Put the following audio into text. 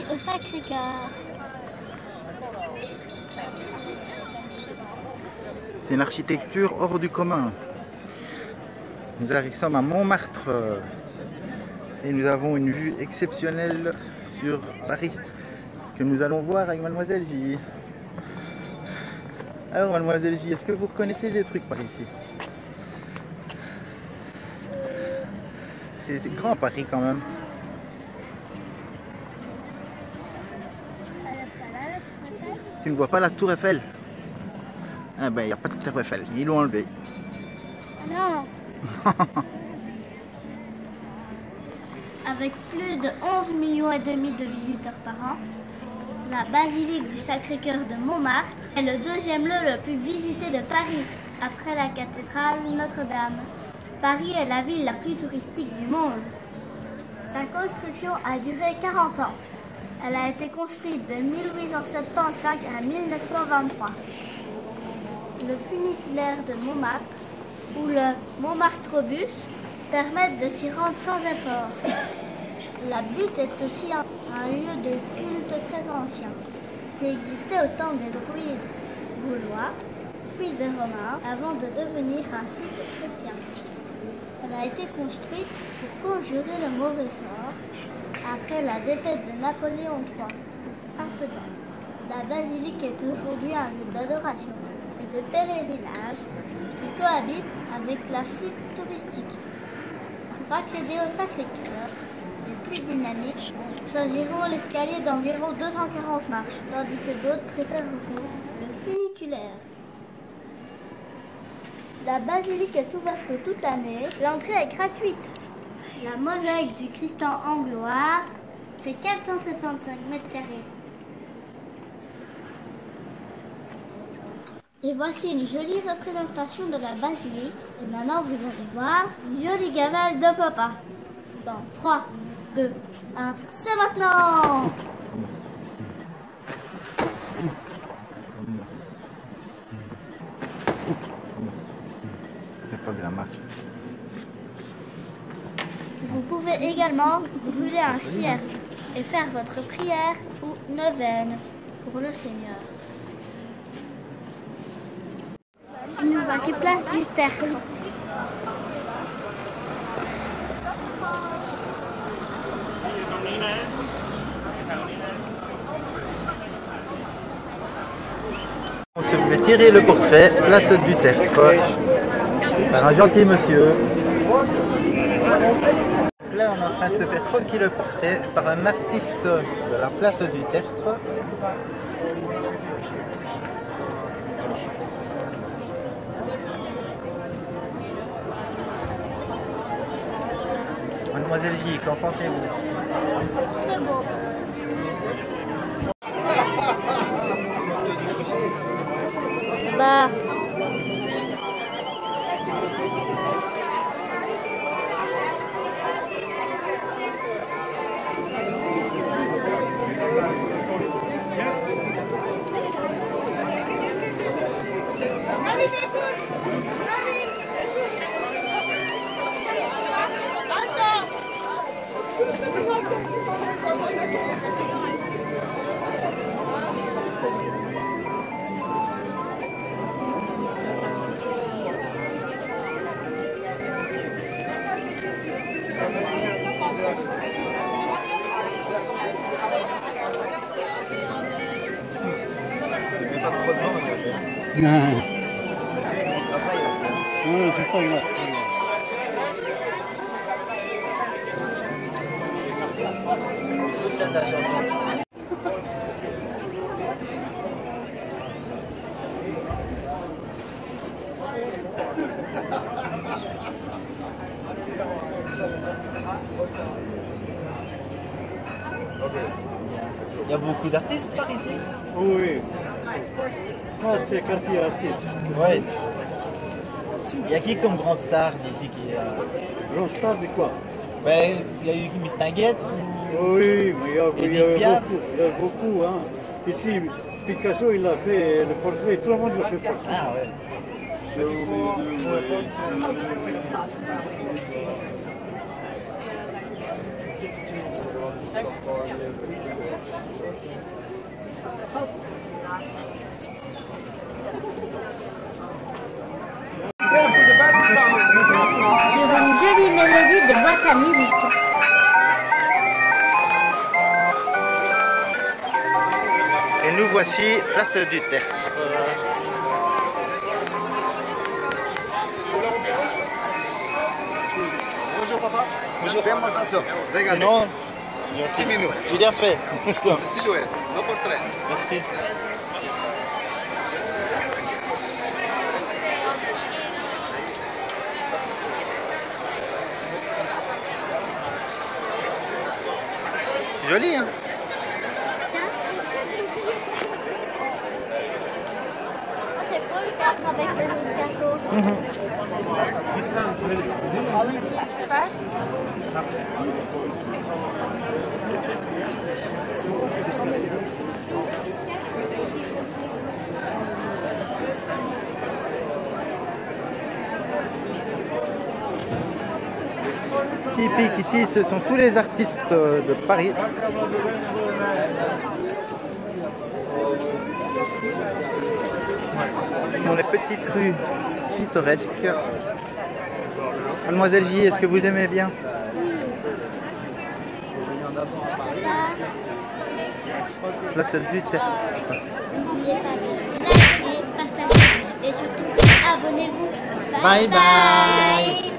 au Sacré-Cœur. C'est une architecture hors du commun. Nous sommes à Montmartre et nous avons une vue exceptionnelle sur Paris que nous allons voir avec Mademoiselle J. Alors Mademoiselle J, est-ce que vous reconnaissez des trucs par ici? C'est grand Paris quand même. Tu ne vois pas la tour Eiffel? Ah ben il n'y a pas de tour Eiffel, ils l'ont enlevé. Non Avec plus de 11 millions et demi de visiteurs par an, la basilique du Sacré-Cœur de Montmartre est le deuxième lieu le plus visité de Paris, après la cathédrale Notre-Dame. Paris est la ville la plus touristique du monde. Sa construction a duré 40 ans. Elle a été construite de 1875 à 1923. Le funiculaire de Montmartre ou le Montmartrobus permettent de s'y rendre sans effort. La butte est aussi un, lieu de culte très ancien, qui existait au temps des druides gaulois, puis des romains, avant de devenir un site chrétien. Elle a été construite pour conjurer le mauvais sort après la défaite de Napoléon III. À ce temps, la basilique est aujourd'hui un lieu d'adoration et de pèlerinage qui cohabite avec la flûte touristique. Pour accéder au Sacré-Cœur, les plus dynamiques choisiront l'escalier d'environ 240 marches, tandis que d'autres préféreront le funiculaire. La basilique est ouverte toute l'année. L'entrée est gratuite. La mosaïque du Christ en gloire fait 475 mètres carrés. Et voici une jolie représentation de la basilique. Et maintenant, vous allez voir une jolie gamelle de papa. Dans 3, 2, 1, c'est maintenant pas bien. Également brûler un cierge et faire votre prière ou neuvaine pour le Seigneur. Nous voici place du Tertre. On se fait tirer le portrait, place du Tertre, un gentil monsieur. Là, on est en train de se faire portrait par un artiste de la place du Tertre. Mademoiselle J, qu'en pensez-vous? C'est. Non, non, c'est pas grave. Il y a beaucoup d'artistes par ici? Oui. Ah, c'est quartier artiste. Il y a qui comme grande star d'ici qui est... euh, Grand star de quoi? Ben, il y a eu Miss Tinguette Oui, mais il y a, il y a beaucoup. Il y a beaucoup hein. Ici, Picasso, il a fait le portrait. Tout le monde l'a fait portrait. Ah ouais. Mélodie de boîte à musique. Et nous voici place du Tertre. Bonjour papa. Bonjour. Bien mon façon. Regardez. Non, bien fait. C'est silhouette, nos portraits. Merci. C'est joli, hein escargot. Typique ici, ce sont tous les artistes euh, de Paris. Dans les petites rues pittoresques. Mademoiselle J, est-ce que vous aimez bien? Place du Tertre. N'oubliez pas de liker, partager et surtout abonnez-vous. Bye bye.